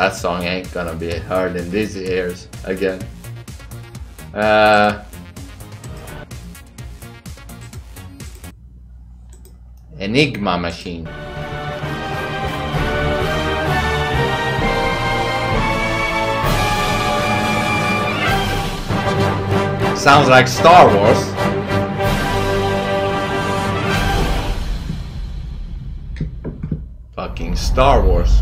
That song ain't gonna be heard in these ears again. Uh, Enigma Machine. Sounds like Star Wars. Fucking Star Wars.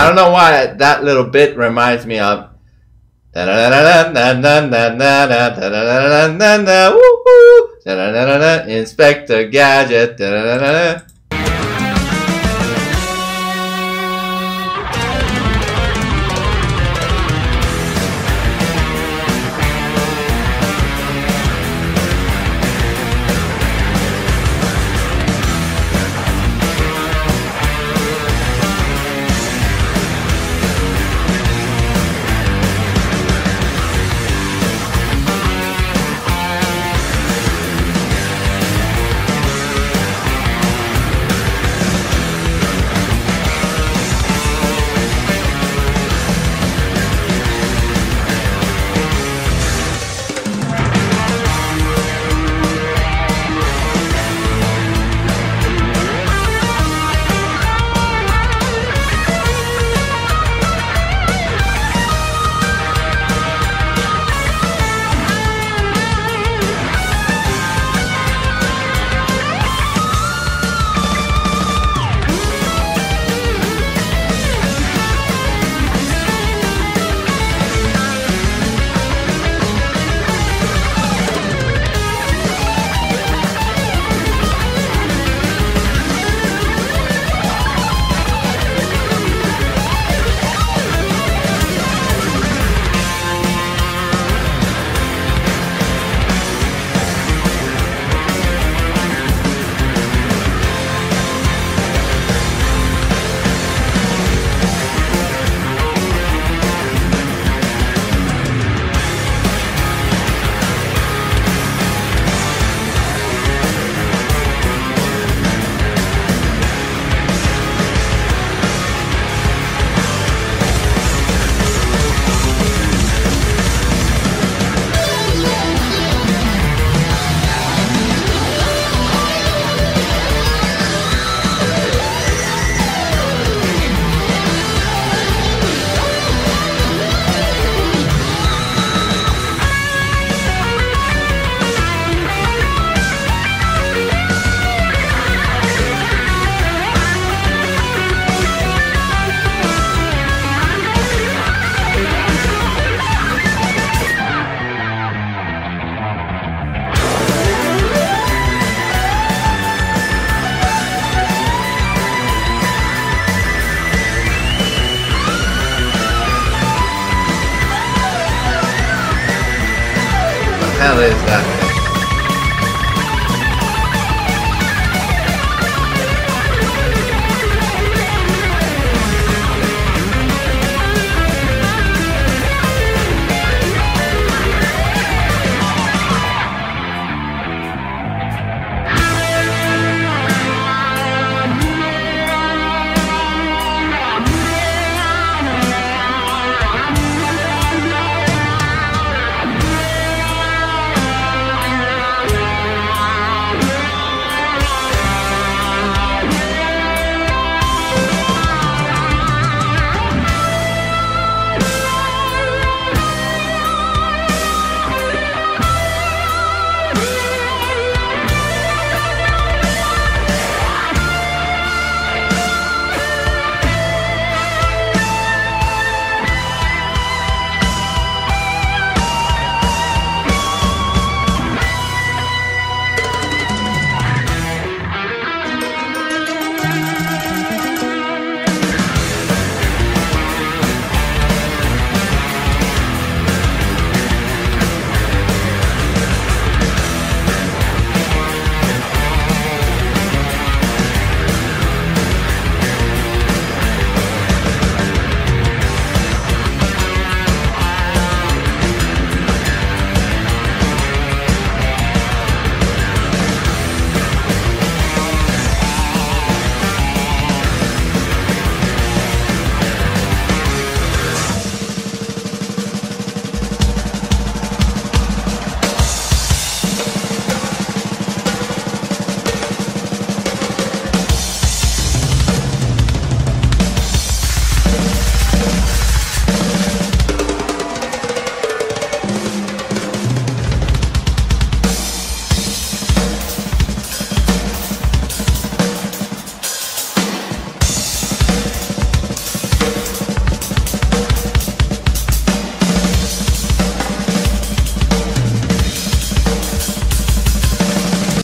I don't know why that little bit reminds me of. Inspector Gadget.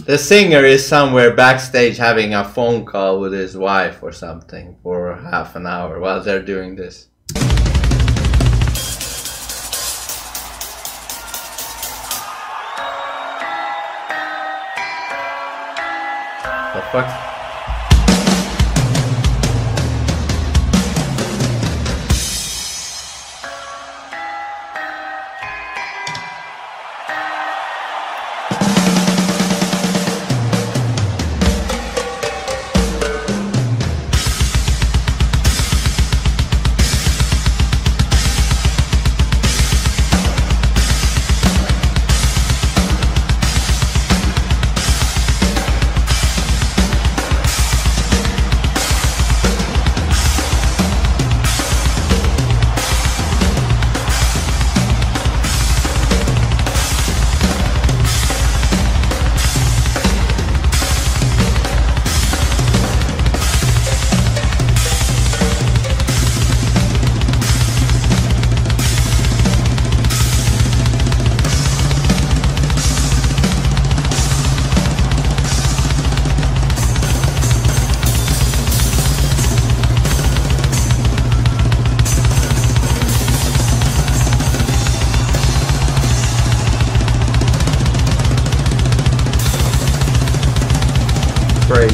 The singer is somewhere backstage having a phone call with his wife or something for half an hour while they're doing this. The fuck? Crazy.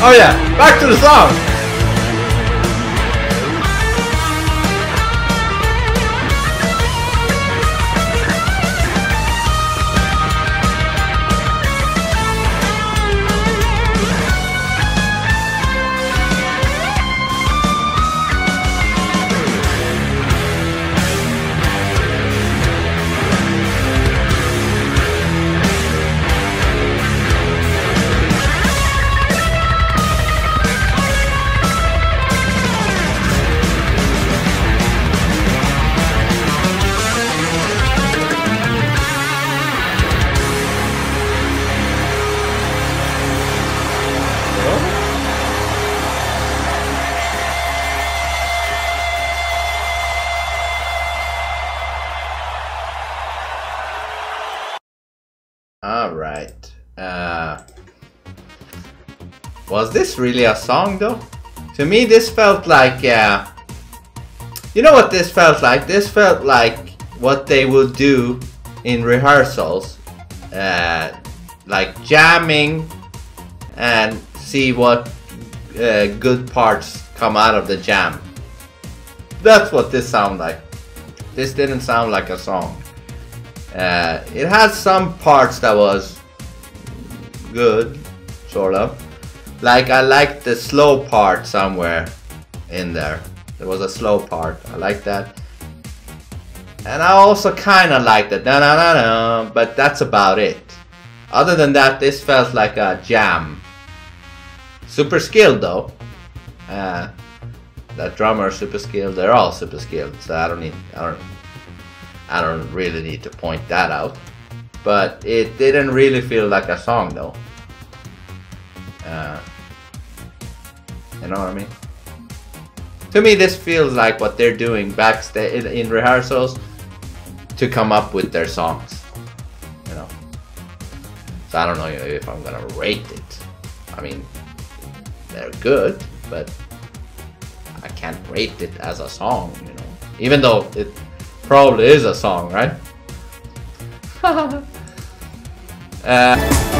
Oh yeah, back to the song. All right. Uh, was this really a song though? To me, this felt like. Uh, you know what this felt like? This felt like what they would do in rehearsals, uh, like jamming and see what uh, good parts come out of the jam. That's what this sounded like. This didn't sound like a song. Uh, it had some parts that was good, sort of. Like I liked the slow part somewhere in there. There was a slow part. I like that. And I also kind of liked it, na na na na, but that's about it. Other than that, this felt like a jam. Super skilled though. Uh, that drummer super skilled. They're all super skilled, so I don't need. I don't. I don't really need to point that out. But it didn't really feel like a song though. Uh, you know what I mean? To me, this feels like what they're doing backstage in, in rehearsals to come up with their songs. You know. So I don't know if I'm gonna rate it. I mean, they're good, but I can't rate it as a song. You know, even though it probably is a song, right? uh,